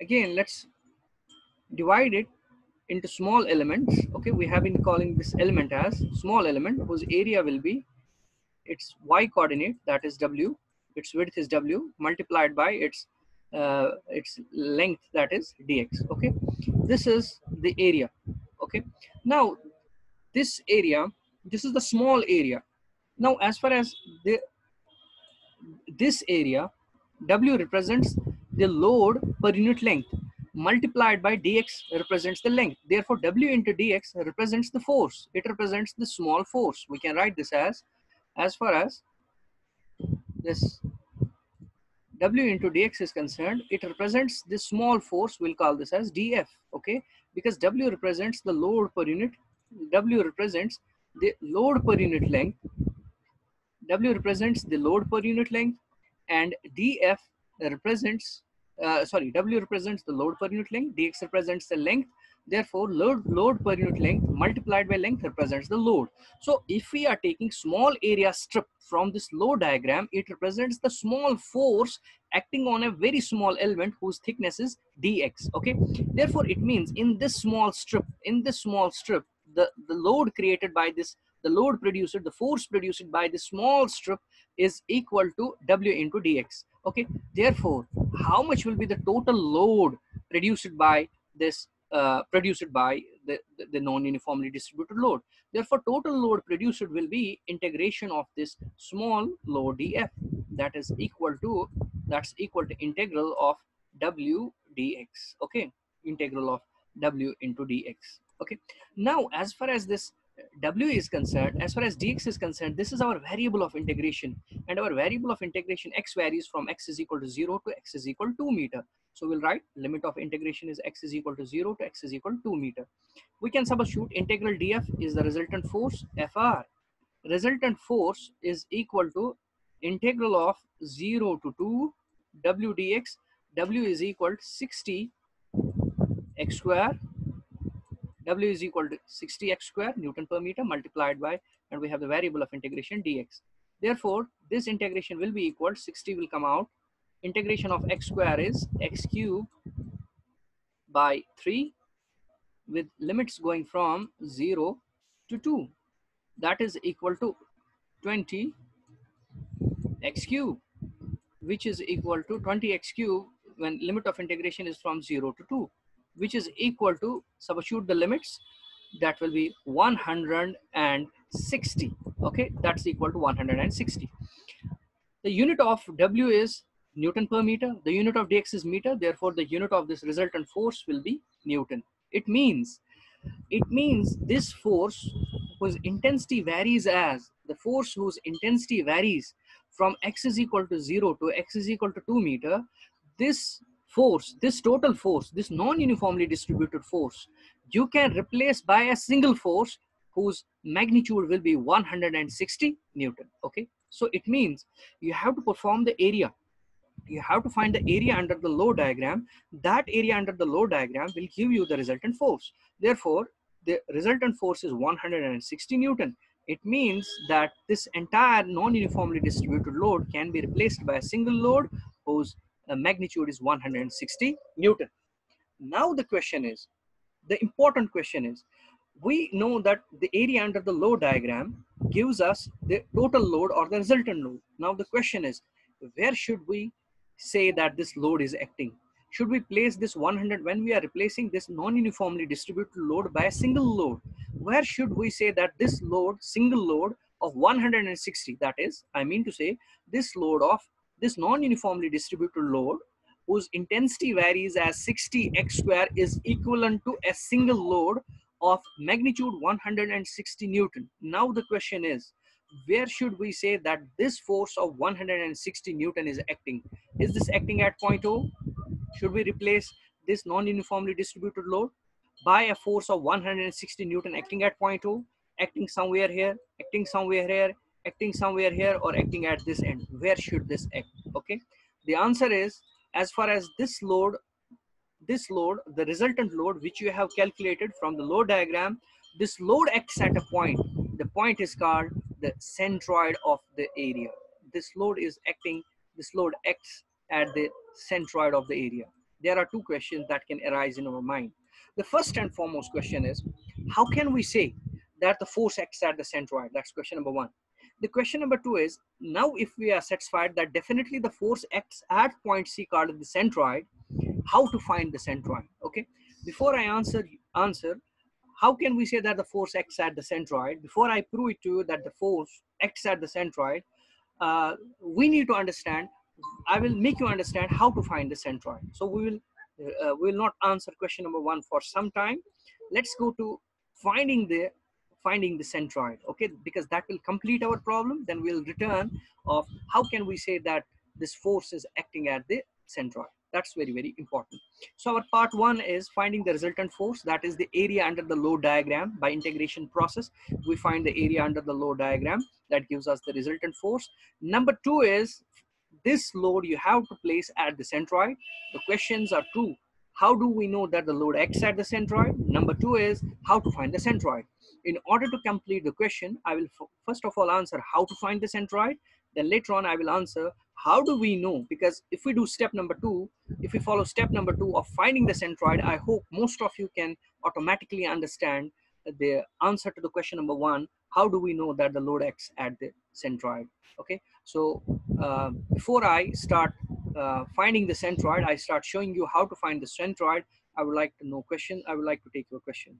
again, let's divide it into small elements. Okay, we have been calling this element as small element whose area will be its y coordinate that is w, its width is w multiplied by its uh, its length that is dx. Okay, this is the area. Okay, now this area, this is the small area. Now, as far as the this area, w represents the load per unit length multiplied by dx represents the length. Therefore, w into dx represents the force. It represents the small force. We can write this as, as far as this w into dx is concerned, it represents the small force. We'll call this as df, okay? Because w represents the load per unit. W represents the load per unit length. W represents the load per unit length and df represents uh, sorry, W represents the load per unit length, dx represents the length. Therefore, load, load per unit length multiplied by length represents the load. So if we are taking small area strip from this load diagram, it represents the small force acting on a very small element whose thickness is dx, okay? Therefore, it means in this small strip, in this small strip, the, the load created by this, the load produced, the force produced by this small strip is equal to W into dx okay? Therefore how much will be the total load produced by this uh, produced by the, the, the non-uniformly distributed load? Therefore total load produced will be integration of this small load df that is equal to that's equal to integral of w dx okay? Integral of w into dx okay? Now as far as this w is concerned, as far as dx is concerned, this is our variable of integration. And our variable of integration x varies from x is equal to 0 to x is equal to 2 meter. So we'll write limit of integration is x is equal to 0 to x is equal to 2 meter. We can substitute integral df is the resultant force fr. Resultant force is equal to integral of 0 to 2 w dx. w is equal to 60 x square W is equal to 60x square Newton per meter multiplied by, and we have the variable of integration dx. Therefore, this integration will be equal, 60 will come out. Integration of x square is x cube by 3 with limits going from 0 to 2. That is equal to 20 x cube, which is equal to 20 x cube when limit of integration is from 0 to 2 which is equal to substitute the limits that will be 160 okay that's equal to 160 the unit of w is newton per meter. The unit of dx is meter. Therefore the unit of this resultant force will be newton. It means it means this force whose intensity varies as the force whose intensity varies from x is equal to 0 to x is equal to 2 meter this force, this total force, this non-uniformly distributed force, you can replace by a single force whose magnitude will be 160 Newton, okay? So it means you have to perform the area. You have to find the area under the load diagram. That area under the load diagram will give you the resultant force. Therefore, the resultant force is 160 Newton. It means that this entire non-uniformly distributed load can be replaced by a single load whose the magnitude is 160 Newton. Now the question is, the important question is, we know that the area under the load diagram gives us the total load or the resultant load. Now the question is, where should we say that this load is acting? Should we place this 100 when we are replacing this non-uniformly distributed load by a single load? Where should we say that this load, single load of 160, that is, I mean to say this load of this non-uniformly distributed load whose intensity varies as 60 x square is equivalent to a single load of magnitude 160 Newton. Now the question is, where should we say that this force of 160 Newton is acting? Is this acting at point O? Should we replace this non-uniformly distributed load by a force of 160 Newton acting at point O, acting somewhere here, acting somewhere here, acting somewhere here or acting at this end where should this act okay the answer is as far as this load this load the resultant load which you have calculated from the load diagram this load acts at a point the point is called the centroid of the area this load is acting this load acts at the centroid of the area there are two questions that can arise in our mind. The first and foremost question is, how can we say that the force acts at the centroid? That's question number one. The question number two is, now if we are satisfied that definitely the force acts at point C called the centroid, how to find the centroid, okay? Before I answer, answer, how can we say that the force acts at the centroid? Before I prove it to you that the force acts at the centroid, uh, we need to understand I will make you understand how to find the centroid. So we will uh, we will not answer question number one for some time. Let's go to finding the finding the centroid. Okay, because that will complete our problem. Then we'll return of how can we say that this force is acting at the centroid. That's very very important. So our part one is finding the resultant force. That is the area under the load diagram. By integration process, we find the area under the load diagram that gives us the resultant force. Number two is this load you have to place at the centroid. The questions are two. How do we know that the load acts at the centroid? Number two is how to find the centroid. In order to complete the question, I will first of all answer how to find the centroid. Then later on, I will answer how do we know? Because if we do step number two, if we follow step number two of finding the centroid, I hope most of you can automatically understand the answer to the question number one, how do we know that the load acts at the centroid? Okay, so uh, before I start uh, finding the centroid, I start showing you how to find the centroid. I would like to know question. I would like to take your questions.